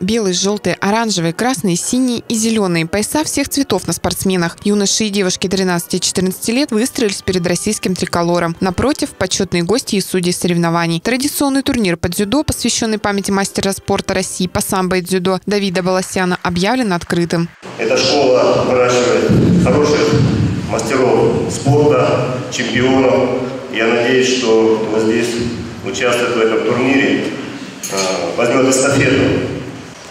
Белые, желтые, оранжевые, красные, синие и зеленые. Пояса всех цветов на спортсменах. Юноши и девушки 13 и 14 лет выстроились перед российским триколором. Напротив, почетные гости и судьи соревнований. Традиционный турнир по дзюдо, посвященный памяти мастера спорта России по самбо и дзюдо Давида Баласяна, объявлен открытым. Эта школа выращивает хороших мастеров спорта, чемпионов. Я надеюсь, что кто здесь участвует в этом турнире, э, возьмет эстафету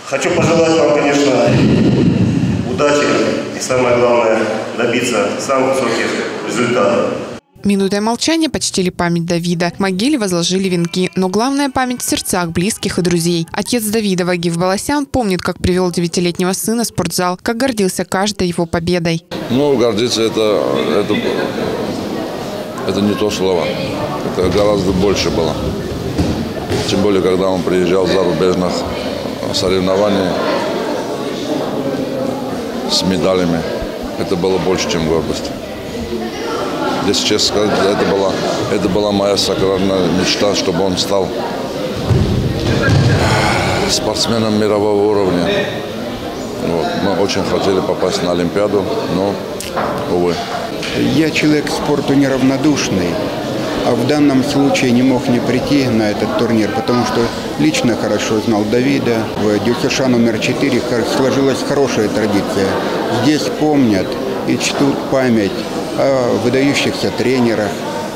Хочу пожелать вам, конечно, удачи и самое главное добиться самых высоких результатов. Минутой молчания почтили память Давида. Могиле возложили венки. Но главная память в сердцах близких и друзей. Отец Давида, Вагив Баласян, помнит, как привел девятилетнего сына в спортзал, как гордился каждой его победой. Ну, гордиться это, это, это не то слово. Это гораздо больше было. Тем более, когда он приезжал зарубежных соревнований с медалями. Это было больше, чем гордость. Если честно сказать, это была, это была моя сакральная мечта, чтобы он стал спортсменом мирового уровня. Вот. Мы очень хотели попасть на Олимпиаду, но, увы. Я человек к спорту неравнодушный а в данном случае не мог не прийти на этот турнир, потому что лично хорошо знал Давида. В ДЮСШ номер 4 сложилась хорошая традиция. Здесь помнят и чтут память о выдающихся тренерах,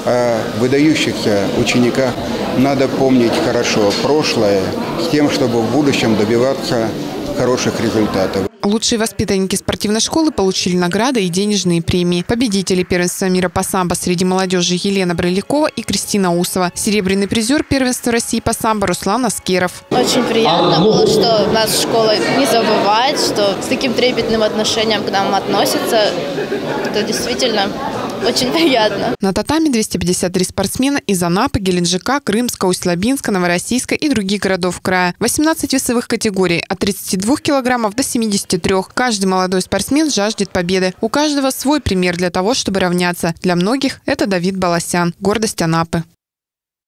о выдающихся учениках. Надо помнить хорошо прошлое с тем, чтобы в будущем добиваться хороших результатов. Лучшие воспитанники спортивной школы получили награды и денежные премии. Победители первенства мира по самбо среди молодежи Елена Брылякова и Кристина Усова. Серебряный призер первенства России по самбо Руслан Аскеров. Очень приятно было, что наша школа не забывает, что с таким трепетным отношением к нам относятся. Это действительно очень приятно. На татами 253 спортсмена из Анапы, Геленджика, Крымска, Усть-Лабинска, Новороссийска и других городов края. 18 весовых категорий от 32 килограммов до 73. Каждый молодой спортсмен жаждет победы. У каждого свой пример для того, чтобы равняться. Для многих это Давид Баласян, гордость Анапы.